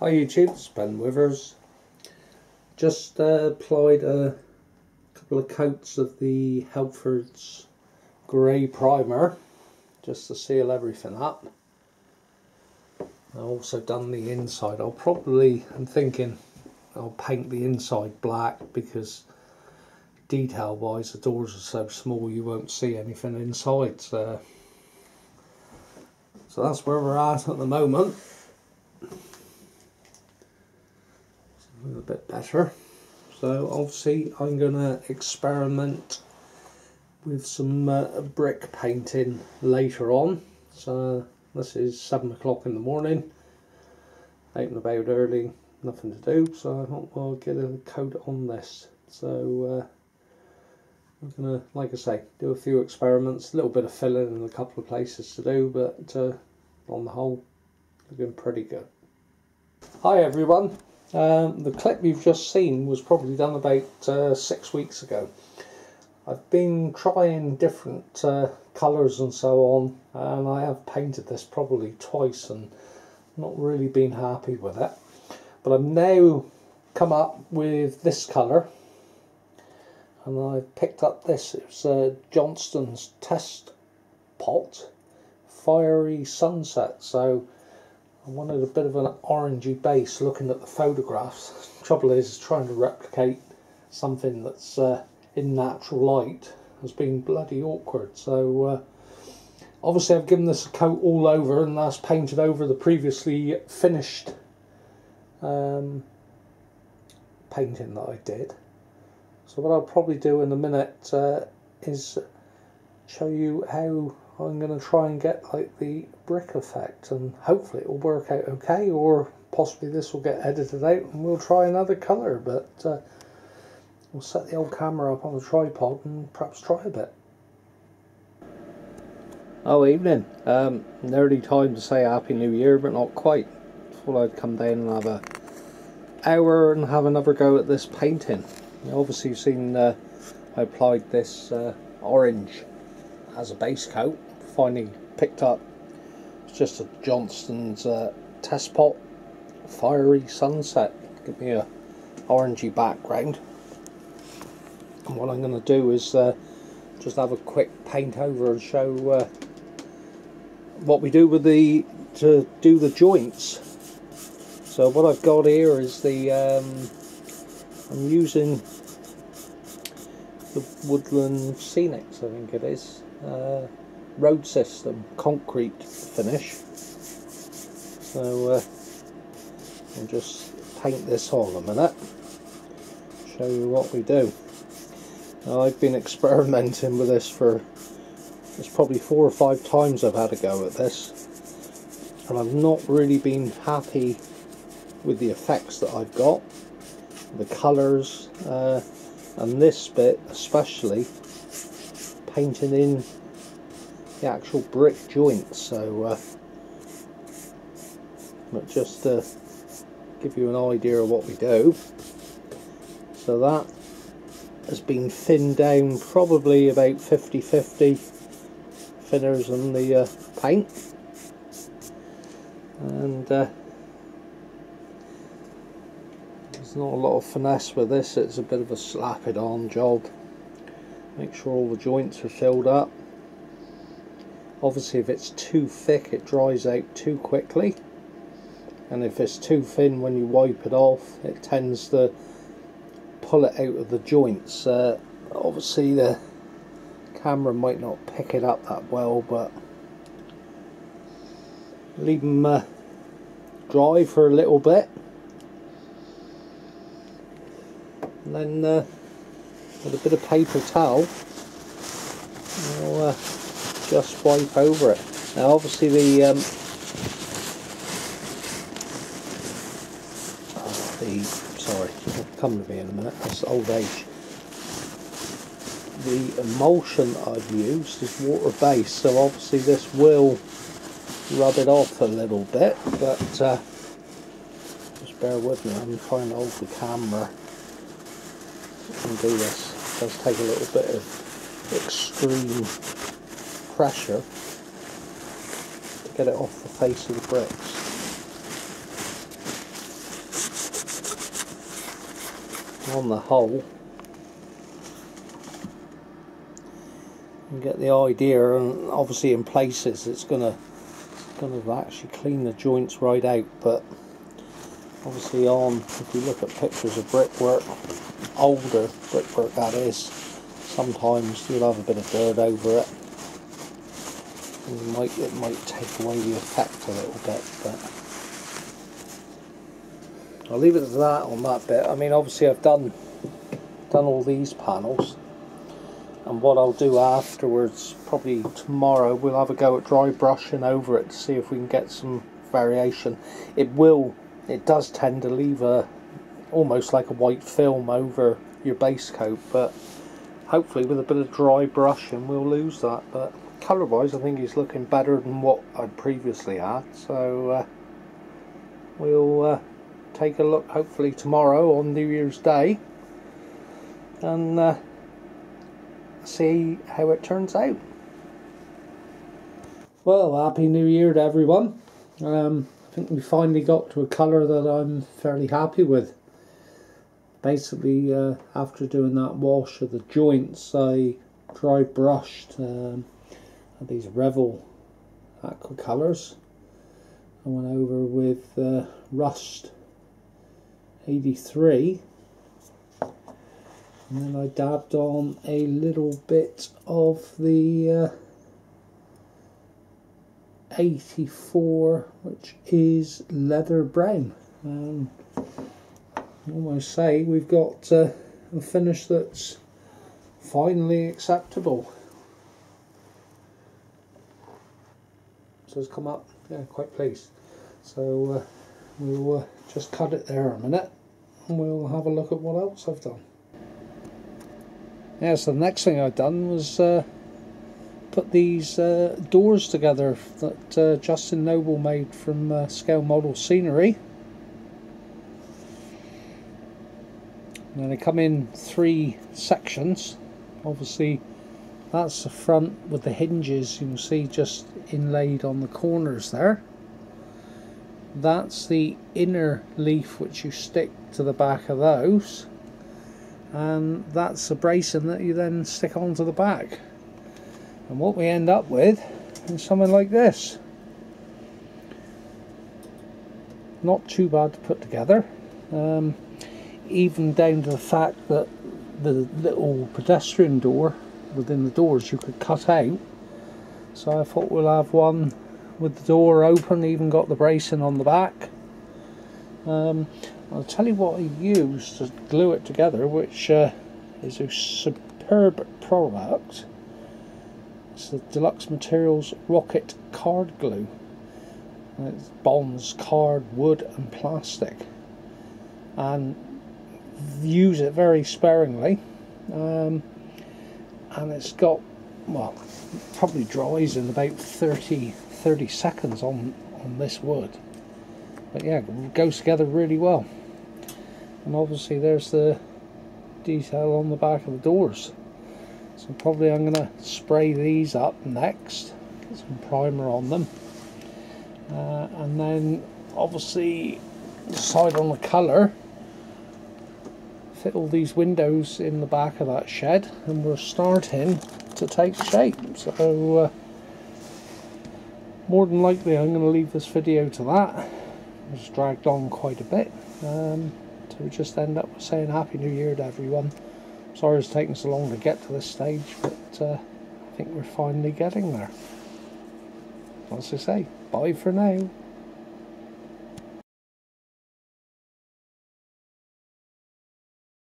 Hi YouTube, it's Penwithers. Just uh, applied a couple of coats of the Halfords grey primer just to seal everything up. I've also done the inside. I'll probably, I'm thinking I'll paint the inside black because detail wise the doors are so small you won't see anything inside. So, so that's where we're at at the moment. A bit better. So obviously I'm going to experiment with some uh, brick painting later on. So this is 7 o'clock in the morning, out and about early, nothing to do, so I thought we'll get a coat on this. So uh, I'm going to, like I say, do a few experiments, a little bit of filling in a couple of places to do, but uh, on the whole, looking pretty good. Hi everyone, um, the clip you've just seen was probably done about uh, six weeks ago. I've been trying different uh, colours and so on and I have painted this probably twice and not really been happy with it. But I've now come up with this colour and I've picked up this, it's uh, Johnstone's Test Pot Fiery Sunset. So Wanted a bit of an orangey base looking at the photographs. Trouble is trying to replicate something that's uh, in natural light has been bloody awkward. So uh, obviously I've given this a coat all over and that's painted over the previously finished um, painting that I did. So what I'll probably do in a minute uh, is show you how I'm going to try and get like the brick effect and hopefully it will work out okay or possibly this will get edited out and we'll try another colour but uh, we'll set the old camera up on a tripod and perhaps try a bit. Oh evening, um, nearly time to say Happy New Year but not quite. Thought I'd come down and have a hour and have another go at this painting. obviously you've seen uh, I applied this uh, orange as a base coat finally picked up. It's just a Johnstone's uh, test pot fiery sunset. Give me a orangey background. And what I'm going to do is uh, just have a quick paint over and show uh, what we do with the to do the joints. So what I've got here is the um, I'm using the Woodland Scenics I think it is. Uh, road system concrete finish. So uh, I'll just paint this on a minute. Show you what we do. Now I've been experimenting with this for it's probably four or five times I've had a go at this. And I've not really been happy with the effects that I've got the colours uh, and this bit especially painting in the actual brick joints so uh, but just to give you an idea of what we do. So that has been thinned down probably about 50-50 thinners and the uh, paint. And uh, there's not a lot of finesse with this. It's a bit of a slap it on job. Make sure all the joints are filled up obviously if it's too thick it dries out too quickly. And if it's too thin when you wipe it off it tends to pull it out of the joints. Uh, obviously the camera might not pick it up that well but leave them uh, dry for a little bit. And then uh, with a bit of paper towel I'll, uh, just wipe over it. Now obviously the um, the sorry, come to me in a minute. That's old age. The emulsion I've used is water based, so obviously this will rub it off a little bit, but uh, just bear with me. I'm trying to hold the camera and do this. It does take a little bit of extreme pressure to get it off the face of the bricks. on the hole. And get the idea and obviously in places it's gonna gonna actually clean the joints right out but obviously on if you look at pictures of brickwork older brickwork that is sometimes you'll have a bit of dirt over it and might it might take away the effect a little bit but I'll leave it at that on that bit. I mean obviously I've done done all these panels and what I'll do afterwards probably tomorrow we'll have a go at dry brushing over it to see if we can get some variation. It will it does tend to leave a almost like a white film over your base coat but hopefully with a bit of dry brushing we'll lose that but colour wise I think he's looking better than what I'd previously had so uh, we'll uh, take a look hopefully tomorrow on New Year's Day and uh, see how it turns out. Well, Happy New Year to everyone. Um, I think we finally got to a colour that I'm fairly happy with. Basically, uh, after doing that wash of the joints, I dry brushed um, these Revell aqua colours. I went over with uh, Rust 83 and then I dabbed on a little bit of the uh, 84 which is leather brown um, almost say we've got uh, a finish that's finally acceptable so it's come up yeah quite pleased so uh, we'll uh, just cut it there a minute and we'll have a look at what else I've done yeah, so the next thing I've done was uh, put these uh, doors together that uh, Justin Noble made from uh, scale model scenery. And they come in three sections. Obviously, that's the front with the hinges you can see just inlaid on the corners there. That's the inner leaf which you stick to the back of those. And that's the bracing that you then stick onto the back. And what we end up with is something like this. Not too bad to put together. Um, even down to the fact that the little pedestrian door within the doors you could cut out so I thought we'll have one with the door open even got the bracing on the back um, I'll tell you what I used to glue it together, which uh, is a superb product. It's the Deluxe Materials Rocket Card Glue. And it bonds card, wood and plastic. And use it very sparingly. Um, and it's got, well, probably dries in about 30, 30 seconds on, on this wood. But yeah, goes together really well. And obviously there's the detail on the back of the doors. So probably I'm going to spray these up next get some primer on them. Uh, and then obviously decide on the colour fit all these windows in the back of that shed and we're starting to take shape so uh, more than likely I'm going to leave this video to that it's dragged on quite a bit um, we just end up saying Happy New Year to everyone. Sorry it's taken so long to get to this stage, but uh, I think we're finally getting there. As I say, bye for now.